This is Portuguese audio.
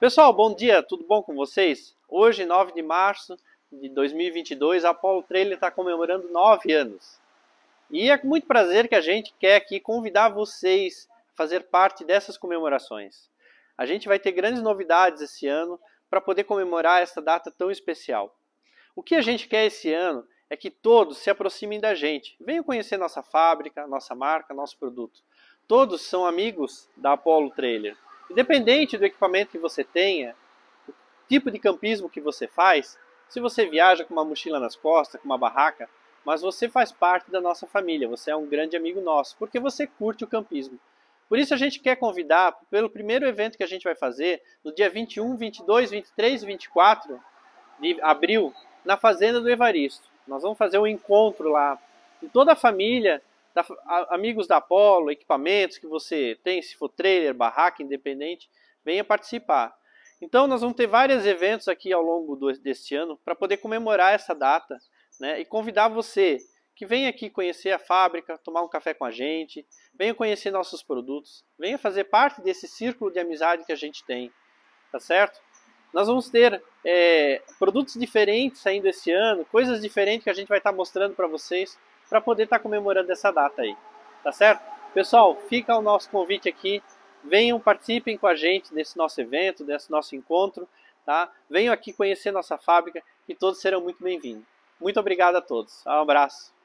Pessoal, bom dia, tudo bom com vocês? Hoje, 9 de março de 2022, a Apollo Trailer está comemorando 9 anos. E é com muito prazer que a gente quer aqui convidar vocês a fazer parte dessas comemorações. A gente vai ter grandes novidades esse ano para poder comemorar essa data tão especial. O que a gente quer esse ano é que todos se aproximem da gente, venham conhecer nossa fábrica, nossa marca, nosso produto. Todos são amigos da Apollo Trailer. Independente do equipamento que você tenha, o tipo de campismo que você faz, se você viaja com uma mochila nas costas, com uma barraca, mas você faz parte da nossa família, você é um grande amigo nosso, porque você curte o campismo. Por isso a gente quer convidar pelo primeiro evento que a gente vai fazer, no dia 21, 22, 23 e 24 de abril, na Fazenda do Evaristo. Nós vamos fazer um encontro lá de toda a família, da, a, amigos da Apollo, equipamentos que você tem, se for trailer, barraca, independente, venha participar. Então nós vamos ter vários eventos aqui ao longo do, deste ano para poder comemorar essa data né, e convidar você que venha aqui conhecer a fábrica, tomar um café com a gente, venha conhecer nossos produtos, venha fazer parte desse círculo de amizade que a gente tem, tá certo? Nós vamos ter é, produtos diferentes saindo esse ano, coisas diferentes que a gente vai estar tá mostrando para vocês para poder estar tá comemorando essa data aí, tá certo? Pessoal, fica o nosso convite aqui, venham, participem com a gente desse nosso evento, desse nosso encontro, tá? Venham aqui conhecer nossa fábrica e todos serão muito bem-vindos. Muito obrigado a todos. Um abraço.